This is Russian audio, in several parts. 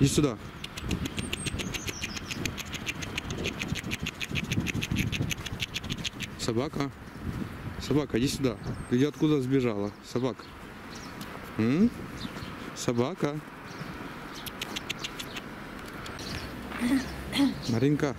Иди сюда. Собака. Собака, иди сюда. Ты откуда сбежала? Собака. М? Собака. Маринка,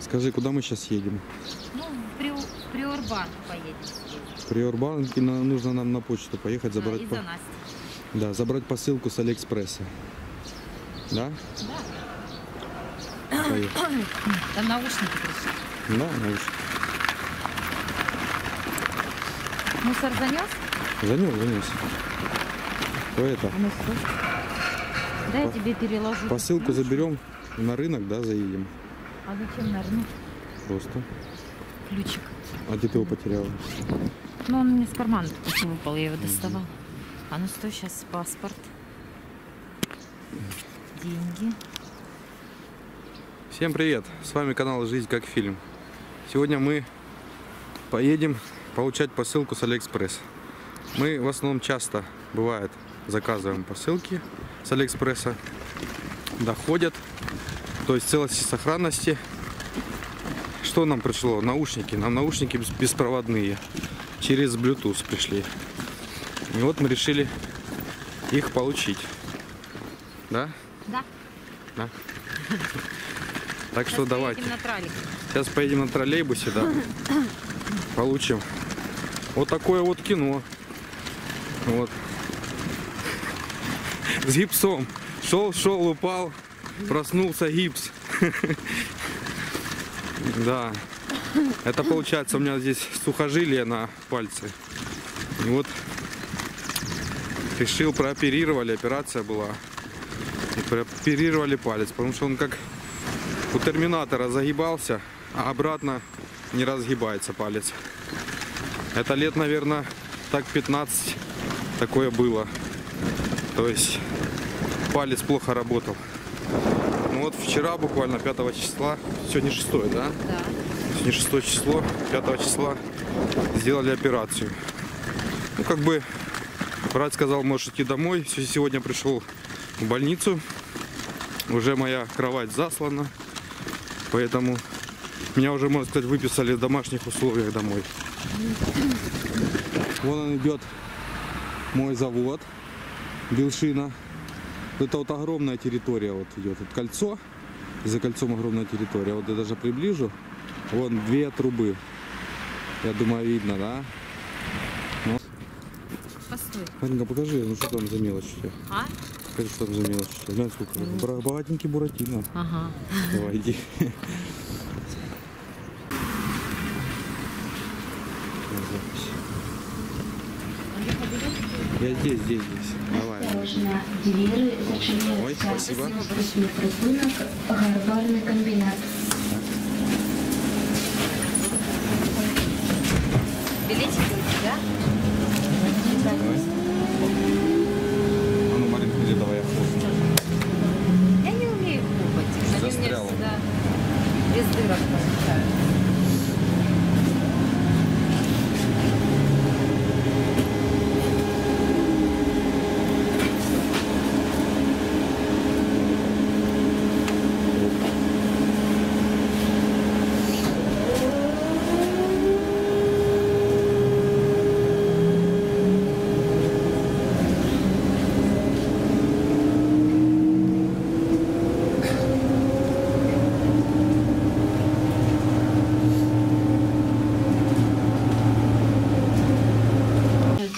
скажи, куда мы сейчас едем? Ну, в Приу- в Приорбан поедем съездить. При Урбанке на- нужно нам на почту поехать, Да, забрать, и по- за Настей. да, забрать посылку с Алиэкспресса. Да? Да. Поехали. Там наушники пришли. Да, ну уж. Мусор занес? Занес, занес. То это, А ну. Дай я тебе переложу. посылку заберем на рынок, да, заедем. А зачем нажму Просто. ключик? А где ты его потеряла? Ну, он мне с кармана только выпал, я его доставал. А ну стой, сейчас паспорт. Деньги. Всем привет! С вами канал Жизнь как фильм. Сегодня мы поедем получать посылку с Алиэкспресс. Мы в основном часто, бывает, заказываем посылки с Алиэкспресса. Доходят, то есть целости сохранности. Что нам пришло? Наушники. Нам наушники бес- беспроводные. Через Bluetooth пришли. И вот мы решили их получить. Да? Да. Да. Так что давайте. на. Сейчас поедем на троллейбусе, да. Получим. Вот такое вот кино. Вот. С гипсом. Шел, шел, упал. Проснулся гипс. Да. Это получается у меня здесь сухожилие на пальце. И вот решил прооперировали, операция была. И прооперировали палец, потому что он как у терминатора загибался, а обратно не разгибается палец. Это лет, наверное, так 15 такое было. То есть палец плохо работал. Ну вот вчера буквально 5 числа, сегодня 6, да? Да. Сегодня 6 число, 5 числа сделали операцию. Ну, как бы, врач сказал, можешь идти домой. Сегодня пришел в больницу. Уже моя кровать заслана. Поэтому меня уже, можно сказать, выписали в домашних условиях домой. Вон он идет, мой завод, Белшина. Это вот огромная территория вот идет. Вот кольцо, за кольцом огромная территория. Вот я даже приближу. Вон две трубы. Я думаю, видно, да? Постой. Маринка, покажи, ну что там за мелочь? А? Покажи, что там за мелочь у тебя. Глянь, сколько. Бра- Богатенький Буратино. Ага. Давай, иди. Я здесь, здесь, здесь. Давай. Осторожно, двери зачиняються. Ой, спасибо. Припинок, гарбарний комбінат. Билетик у тебя? Давай. А ну, Маринка, иди, давай я хлопну. Я не умею хлопать. Они у меня Застряла. всегда без дырок получают.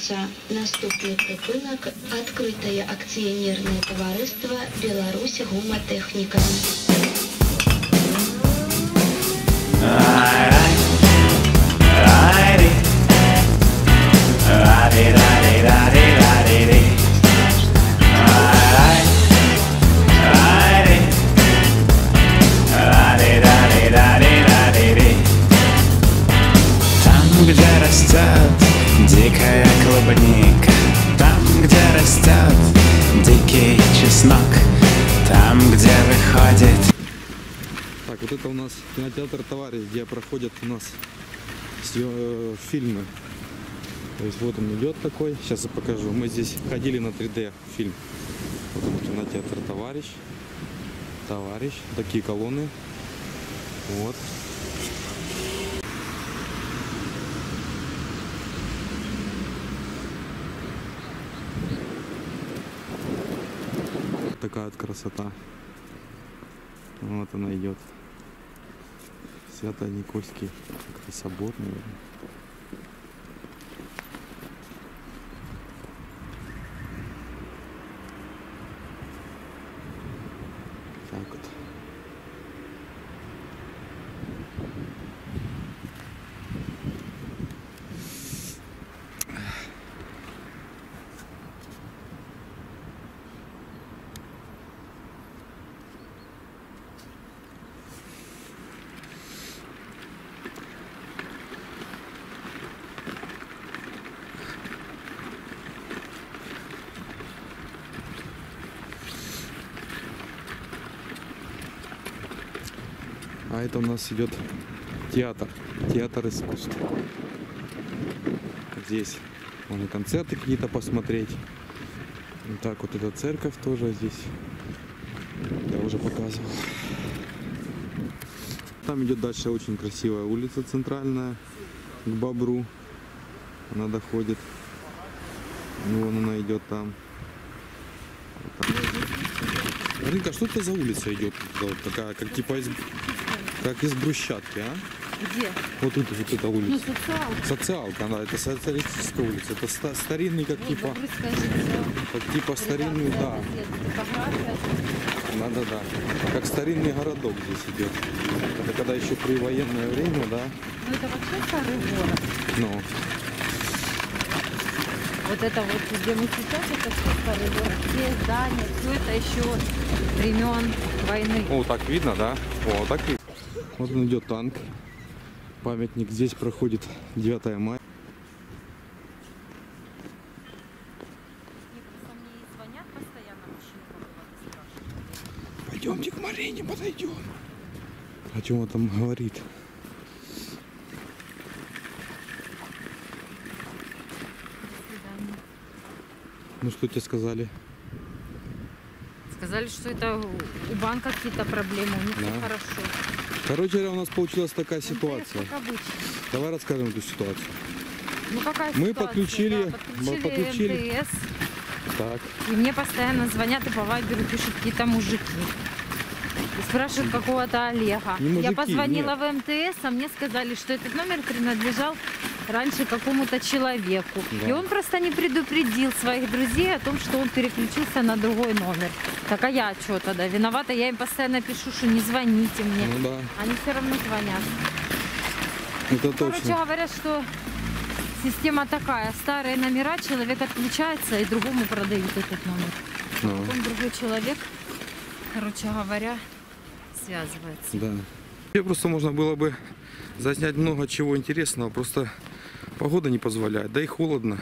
Це наступний припинок відкрите акціонерне товариство Білорусь гумотехніка. Там, где растет дикая клубника, Там, где растет дикий чеснок, Там, где выходит Так, вот это у нас кинотеатр «Товарищ», где проходят у нас э, фильмы. То есть вот он идет такой. Сейчас я покажу. Мы здесь ходили на 3D фильм. Потом кинотеатр «Товарищ». «Товарищ». Такие колонны. Вот. Такая вот красота. Вот она идет. Свято-Никольский собор, наверное. Так вот. А это у нас идет театр. Театр искусств. Здесь можно концерты какие-то посмотреть. Так вот эта церковь тоже здесь. Я уже показывал. Там идет дальше очень красивая улица центральная к Бобру. Она доходит. Вон она идет там. Вот там. Рынка, что это за улица идет? Вот такая, как типа из, как из брусчатки, а? Где? Вот тут вот эта Ну, улица. социалка. Социалка, да, это социалистическая улица. Это ста- старинный, как типа, Бобруйская социалка. как типа старинный, да, да, да, да. Как старинный городок здесь идет. Это когда еще при военное время, да, Ну, это вообще старый город. ну, Вот это вот, где мы сейчас, это все старый город. Все здания, все это еще времен войны. о, так видно, да? О, так видно. Вот он идет танк. Памятник здесь проходит 9 мая. Пойдемте к Марине, подойдем. О чем он там говорит? Ну что тебе сказали? Сказали, что это у банка какие-то проблемы, у них все Да. хорошо. Короче говоря, у нас получилась такая ситуация. Давай расскажем эту ситуацию. Ну какая Мы ситуация? подключили- Да, мы подключили- МТС, Так. и мне постоянно звонят и по вайберу пишут какие-то мужики. И спрашивают какого-то Олега. Не мужики, Я позвонила нет. в МТС, а мне сказали, что этот номер принадлежал раньше какому-то человеку. Да. И он просто не предупредил своих друзей о том, что он переключился на другой номер. Так а я что тогда? Виновата, я им постоянно пишу, что не звоните мне. Ну да, Они все равно звонят. это Короче, точно. говорят, что система такая. Старые номера, человек отключается и другому продают этот номер. Ну, Потом другой человек, короче говоря, связывается. да. Вообще просто можно было бы заснять много чего интересного, просто погода не позволяет, да и холодно.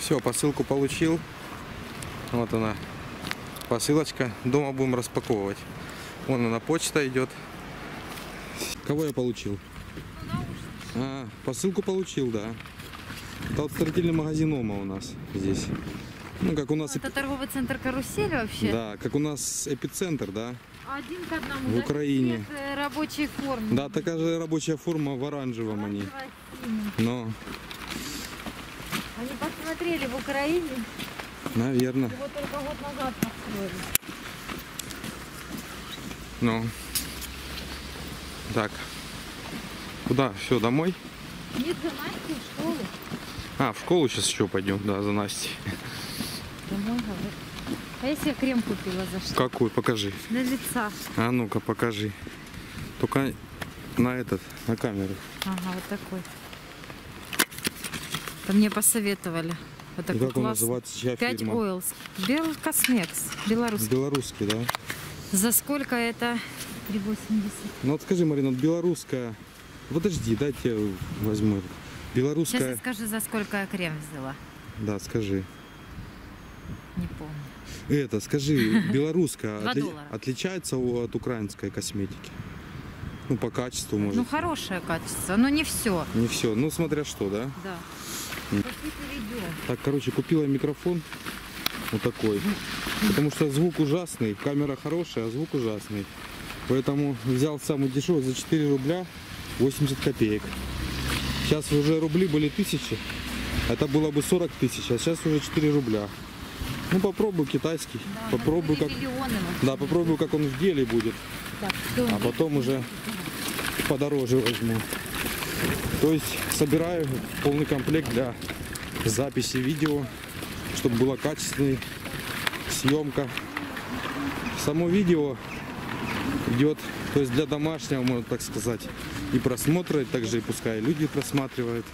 Все, посылку получил. Вот она, посылочка. Дома будем распаковывать. Вон она, почта идет. Кого я получил? А, посылку получил, да. Это вот строительный магазин Ома у нас здесь. Ну, как у нас... Это торговый центр «Карусель» вообще? Да, как у нас эпицентр, да? Один к одному. В Украине. э, рабочей формы. Да, такая же рабочая форма в оранжевом они. Но, Они посмотрели в Украине, наверное. его только год назад построили. Ну. Так. Куда? Все, домой? Нет, за Настей в школу. А, в школу сейчас еще пойдем, да, за Настей. Домой, говорит. А я крем купила за что? Какой? Покажи. Для лица. А ну-ка, покажи. Только на этот, на камеру. Ага, вот такой. Это мне посоветовали. Вот такой как он классный. называется, чья 5 фирма? Oils. Бел Космекс. Белорусский. Белорусский, да? За сколько это? 3,80. Ну вот скажи, Марина, белорусская. Подожди, дайте я возьму. этот. Сейчас Белорусская. я скажу, за сколько я крем взяла. Да, скажи. Не помню. Это, скажи, белорусская отли- отличается от украинской косметики? Ну, по качеству, может. Ну, хорошее качество, но не все. Не все. Ну, смотря что, да? Да. Так, короче, купила микрофон вот такой. Потому что звук ужасный, камера хорошая, а звук ужасный. Поэтому взял самый дешевый за 4 рубля 80 копеек. Сейчас уже рубли были тысячи, это было бы 40 тысяч, а сейчас уже 4 рубля. Ну попробую китайский, попробую как, Миллионы. да, попробую как он в деле будет, Так, а потом уже подороже возьму. То есть собираю полный комплект для записи видео, чтобы была качественная съемка. Само видео идет, то есть для домашнего, можно так сказать, и просмотра, и также и пускай люди просматривают,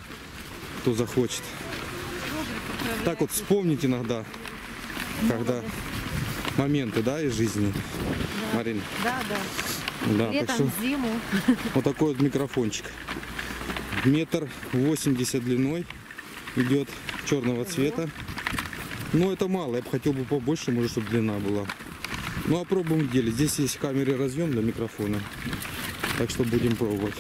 кто захочет. Так вот вспомнить иногда, когда моменты, да, из жизни. Марин, Да, да. да, так Летом, что зиму. вот такой вот микрофончик. Метр восемьдесят длиной идет черного цвета. Но это мало, я бы хотел бы побольше, может, чтобы длина была. Ну, а пробуем в деле. Здесь есть в камере разъем для микрофона. Так что будем пробовать.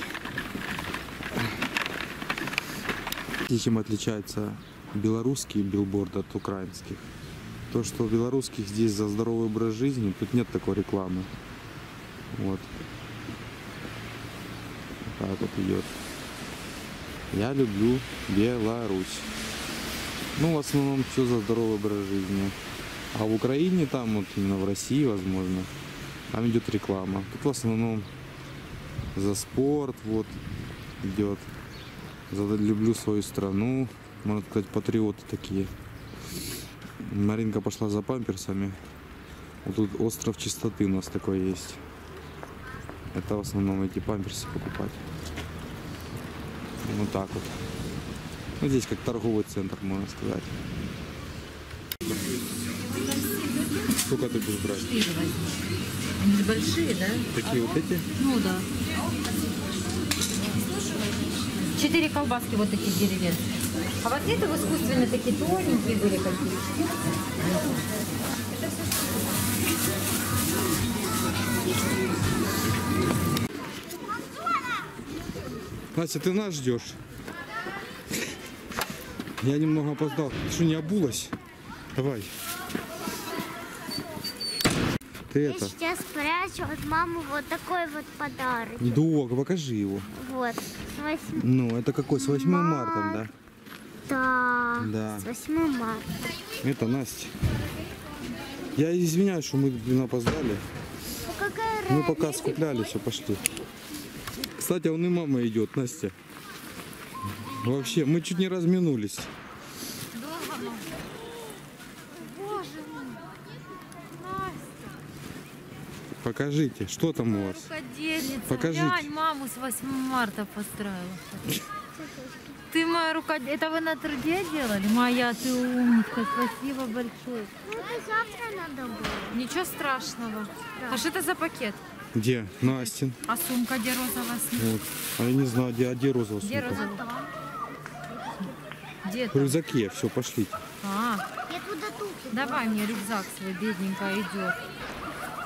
И Чем отличается белорусский билборд от украинских? То, что белорусских здесь за здоровый образ жизни, тут нет такой рекламы. Вот. Так вот идет. Я люблю Беларусь. Ну, в основном все за здоровый образ жизни. А в Украине, там вот именно в России, возможно, там идет реклама. Тут в основном за спорт вот идет. За люблю свою страну. Можно сказать, патриоты такие. Маринка пошла за памперсами. Вот тут остров чистоты у нас такой есть. Это в основном эти памперсы покупать. Вот так вот. Ну, здесь как торговый центр, можно сказать. Сколько ты будешь брать? Они большие, да? Такие вот эти? Ну да. Четыре колбаски вот такие деревенские. А вот это в искусственно такие тоненькие были какие Настя, ты нас ждешь? Я немного опоздал. Ты что, не обулась? Давай. Ты Я это. сейчас прячу от мамы вот такой вот подарок. Долг, покажи его. Вот. С 8... Ну, это какой? С 8 марта, да? Да. Да. С 8 марта. Это Настя. Я извиняюсь, что мы блин, опоздали. Ну Мы пока скупляли, все, пошли. Кстати, он и мама идет, Настя. Вообще, мы чуть не разминулись. Боже мой. Покажите, что там у вас? Покажите. Глянь, маму с 8 марта построила. Ты моя рукодельница. Это вы на труде делали? Моя, ты умничка. Спасибо большое. Ну это завтра надо было. Ничего страшного. А что это за пакет? Где? Настин. А сумка где розовая? Вот. А я не знаю, где, а где розовая Где сумка? розовая? Где В рюкзаке, все, пошлите. А, Я туда туфли. давай мне рюкзак свой, бедненькая, идет.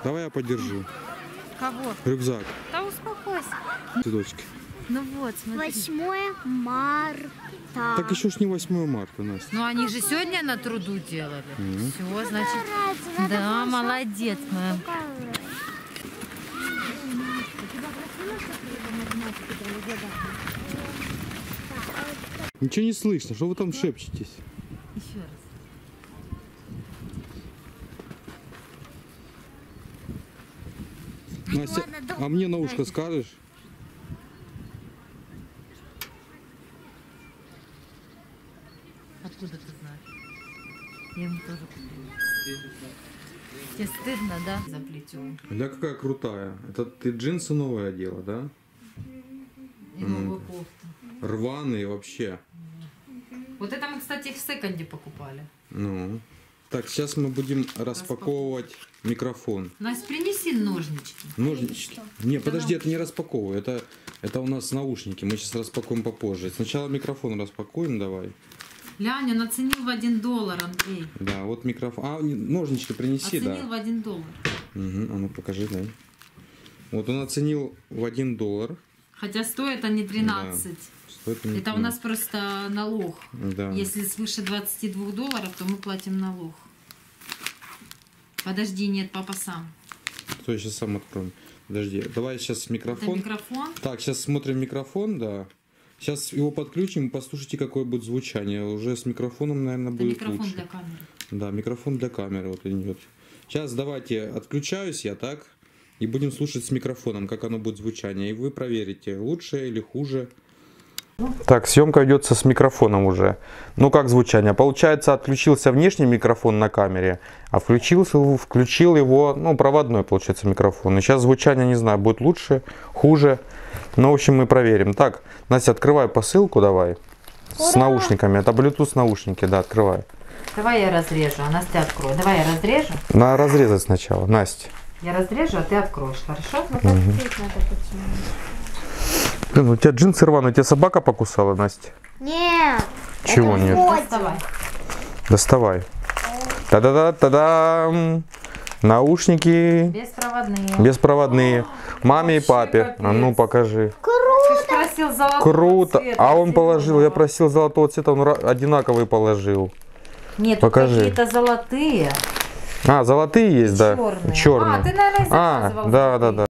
Давай я подержу. Кого? Рюкзак, Да успокойся. цветочки. Ну вот, смотри. 8 марта. Так еще ж не 8 марта, Настя. Ну они же сегодня на труду делали. Все, значит. Надо Да, молодец, моя. Ничего не слышно, что вы там шепчетесь? Еще раз. Настя, а мне на ушко скажешь? Тебе стыдно, да, за плетем? Ля какая крутая. Это ты джинсы новые одела, да? И новую кофту. Рваные вообще. Вот это мы, кстати, в секонде покупали. Ну. Так, сейчас мы будем распаковывать микрофон. Настя, принеси ножнички. Ножнички. Не, подожди, это не распаковывай. Это, это у нас наушники. Мы сейчас распакуем попозже. Сначала микрофон распакуем, давай. Ляня наценил в один доллар, Андрей. Да, вот микрофон. А, ножнички принеси, Оценил да. в один доллар. Угу, а ну покажи, дай. Вот он оценил в 1 доллар. Хотя стоит они 13. Что это, не Это у нас просто налог. Да. Если свыше 22 долларов, то мы платим налог. Подожди, нет, папа сам. Кто я сейчас сам открою? Подожди, давай сейчас Это микрофон. микрофон. Так, сейчас смотрим микрофон, да. Сейчас его подключим, послушайте, какое будет звучание. Уже с микрофоном, наверное, Это будет микрофон лучше. для камеры. Да, микрофон для камеры вот идет. Сейчас давайте отключаюсь я, так? И будем слушать с микрофоном, как оно будет звучание. И вы проверите, лучше или хуже. Так, съемка ведется с микрофоном уже. Ну как звучание? Получается, отключился внешний микрофон на камере, а включился, включил его, ну, проводной, получается, микрофон. И сейчас звучание, не знаю, будет лучше, хуже. Ну, в общем, мы проверим. Так, Настя, открывай посылку давай. С наушниками. Это Bluetooth наушники, да, открывай. Давай я разрежу, а Настя открой. Давай я разрежу. На разрезать сначала, Настя. Я разрежу, а ты откроешь, хорошо? Вот открыть надо. Блин, у тебя джинсы рваные, тебя собака покусала, Настя? Нет. Чего это нет? Доставай. Доставай. Та-да-да, та-дам! Наушники Беспроводные. беспроводные. Маме и папе. А ну покажи. Круто. цвета, А он положил, я просил золотого цвета, он одинаковый положил. Нет, Покажи. какие-то золотые. А, золотые есть, да? Черные. Черные. А, ты, наверное, А, да, да, да.